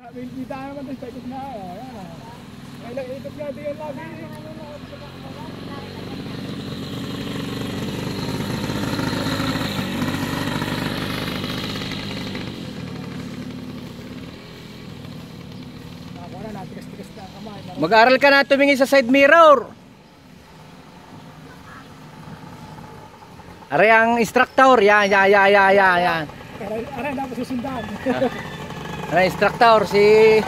Hindi tayo naman sa ikot na. Ayan ah. Kailang ikot nga din yung lagi. Na, na. Mag-aral ka na tumingin sa side mirror. Aray ang instructor. Yan, yan, yan, yan, yan. Aray, aray, dapat susundan. Aray instructor si